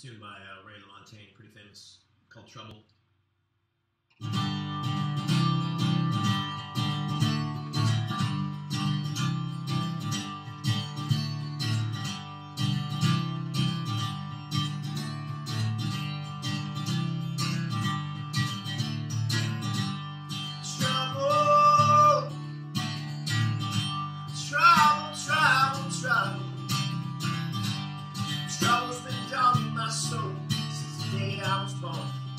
tune by uh, Ray LaMontagne, pretty famous, called Trouble. crossbones